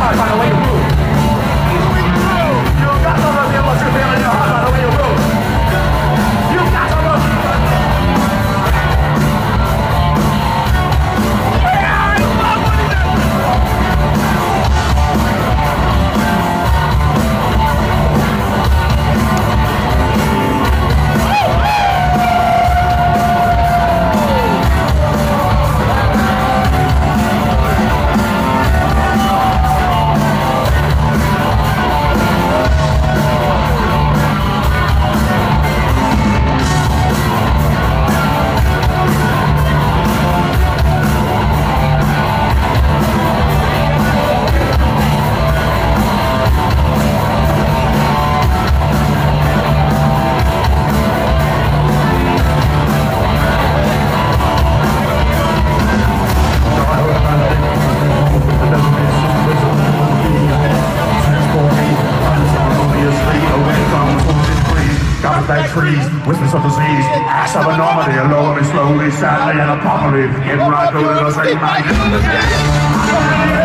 All right, final trees, whispers of disease, acts of anomaly, lower me slowly, sadly, and properly, getting right through the same mind.